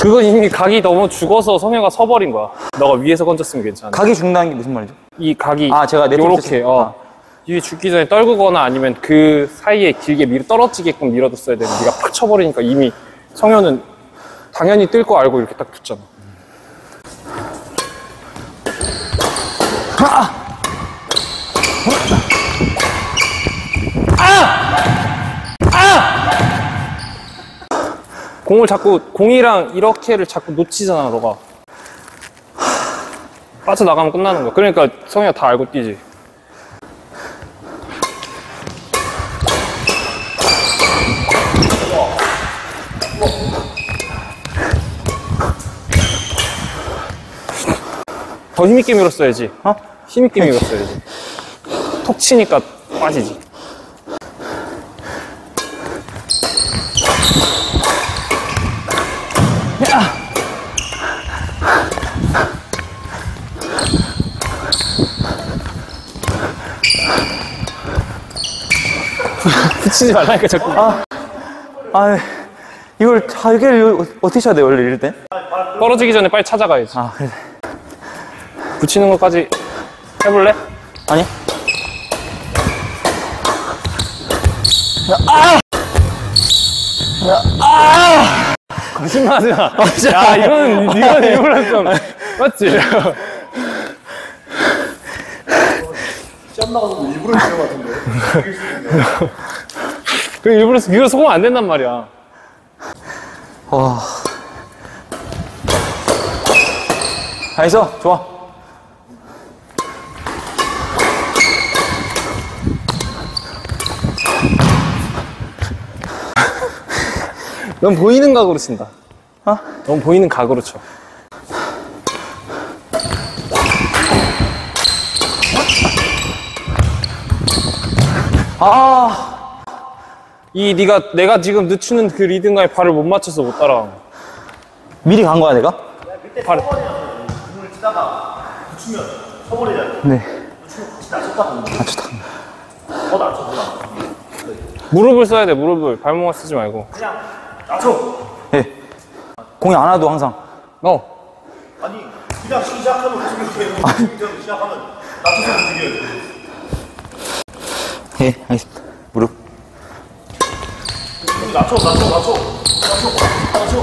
그건 이미 각이 너무 죽어서 성현가 서버린 거야. 너가 위에서 건졌으면 괜찮아. 각이 죽는다는 게 무슨 말이죠? 이 각이 아, 제가 네트워크 요렇게 쳤- 어. 이게 죽기 전에 떨구거나 아니면 그 사이에 길게 밀어 떨어지게끔 밀어뒀어야 되는데 네가 팍 쳐버리니까 이미 성현은 당연히 뜰 거 알고 이렇게 딱 붙잖아. 공을 자꾸 공이랑 이렇게를 자꾸 놓치잖아 너가. 빠져나가면 끝나는 거야. 그러니까 성희가 다 알고 뛰지. 더 힘있게 밀었어야지. 어? 힘있게 밀었어야지. 톡 치니까 빠지지 붙이지 말라니까 자꾸 아, 이걸, 아, 이게 어떻게 쳐야 돼요, 원래 이럴 때? 떨어지기 전에 빨리 찾아가야지 아, 그래. 붙이는 것까지 해볼래? 아니? 거짓말하지 마. 야, 이거는, 이거는 일부러 좀, 맞지? 시합 나가서 일부러 치는 것 같은데. 그 일부러, 일부러 속으면 안 된단 말이야. 와. 알겠어, 좋아. 넌 보이는 각으로 친다. 어? 넌 보이는 각으로 쳐. 아, 이 네가 내가 지금 늦추는 그 리듬감에 발을 못 맞춰서 못 거야. 미리 간 거야, 내가? 발, 공을 치다가 붙이면 서버리잖아. 네. 낮춰, 더 낮춰. 무릎을 써야 돼, 무릎을. 발목을 쓰지 말고. 그냥 낮춰. 예. 공이 안 와도 항상. 너. 아니, 그냥 시작하면 움직여도 되고, 움직이면 시작하면 낮춰서 움직여야지. 예, 알겠습니다. 무릎. 낮춰, 낮춰, 낮춰. 낮춰, 낮춰.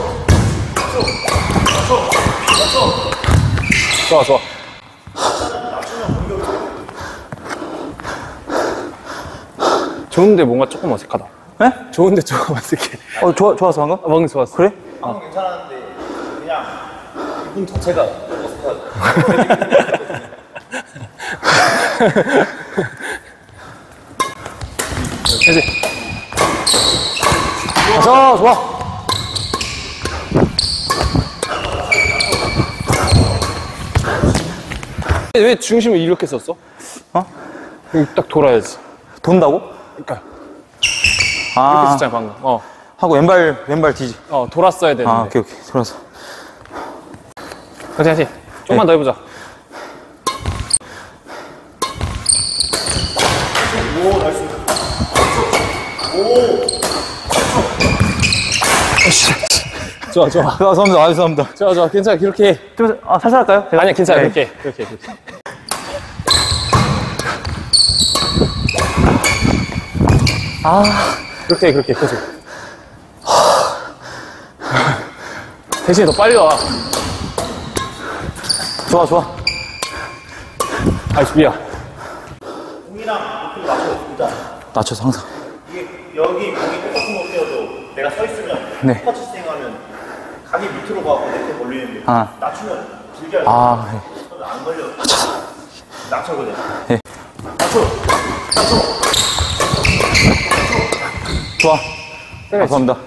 낮춰, 낮춰, 낮춰. 좋아, 좋아. 좋은데 뭔가 조금 어색하다. 예? 좋은데 조금 어색해. 어, 좋아, 좋아서 한 거? 아, 방금 좋았어. 그래? 방금 괜찮았는데, 그냥 기분 자체가 어색하다. 그지? 가자, 좋아. 왜 중심을 이렇게 썼어? 어? 딱 돌아야지. 돈다고? 그러니까 이렇게 아, 썼잖아 방금. 어, 하고 왼발, 왼발 뒤지. 어 돌았어야 되는데. 아, 오케이, 오케이. 돌아서. 다시 다시. 좀만 더 해보자. 좋아 좋아. 아, 죄송합니다. 아, 죄송합니다. 좋아 좋아. 괜찮아. 그렇게 해. 좀, 아, 살살 할까요? 제가? 아니야 괜찮아. 네. 해. 그렇게. 해. 아, 그렇게 해, 그렇게 해. 계속. 대신에 더 빨리 와. 좋아, 좋아. 아, 미야. 공이랑 높이를 맞춰, 일단. 낮춰서 항상. 이게 여기 공이 똑같은 거 떼어도 내가 서 있으면 네. 똑같이 스윙하면 각이 밑으로 가고 내게 걸리는데 아. 낮추면 길게 하지 아, 네. 안 걸려 낮춰 그냥 네. 낮춰 낮춰 좋아. 감사합니다.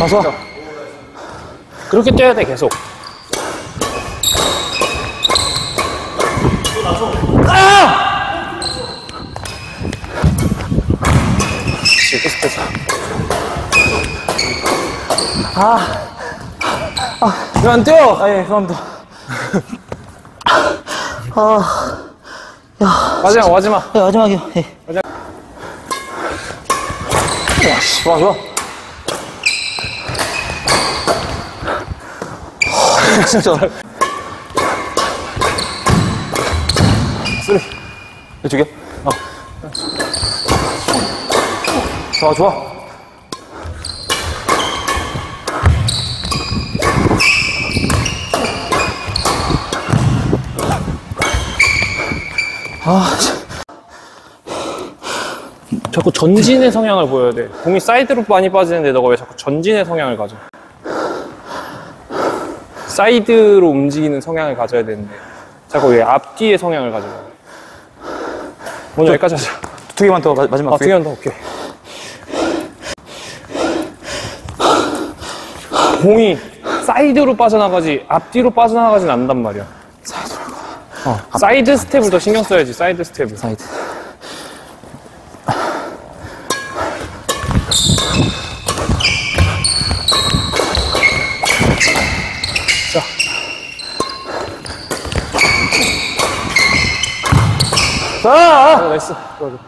아, 좋아. 그렇게 뛰어야 돼, 계속. 아! 계속 계속. 아. 왜안 뛰어? 아, 예, 죄송합니다. 마지막, 마지막. 네, 마지막이요. 예. 와, 씨, 좋아, 좋아. 아, 진짜. three. 두 개? 어. 좋아, 좋아. 아, 참. 자꾸 전진의 성향을 보여야 돼. 공이 사이드로 많이 빠지는데 너가 왜 자꾸 전진의 성향을 가져? 사이드로 움직이는 성향을 가져야 되는데 자꾸 왜 앞뒤의 성향을 가져? 오늘 여기까지 하자. 두 개만 더 마- 마지막 아, 두. 개만 더 오케이. 공이 사이드로 빠져나가지 앞뒤로 빠져나가진 않는단 말이야. 어, 사이드 스텝을 더 신경 써야지. 사이드 스텝을. 사이드. 자. 자! 어, nice. 좋아, 좋아.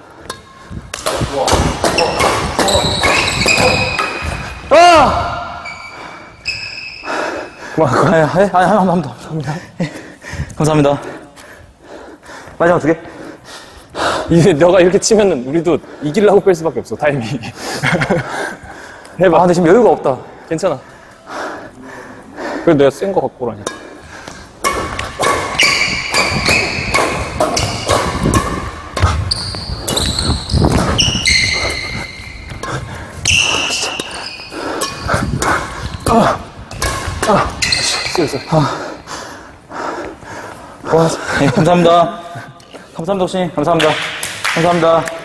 아! 그만, 그만. 아니, 아니, 아니, 한번 더. 감사합니다. 감사합니다. 마지막 두 개. 이제 너가 이렇게 치면은 우리도 이기려고 뺄 수밖에 없어, 타이밍이. 해봐. 아, 근데 지금 여유가 없다. 괜찮아. 그래도 내가 센 거 갖고 오라니. 와, 네, 감사합니다. 감사합니다, 혹시. 감사합니다. 감사합니다.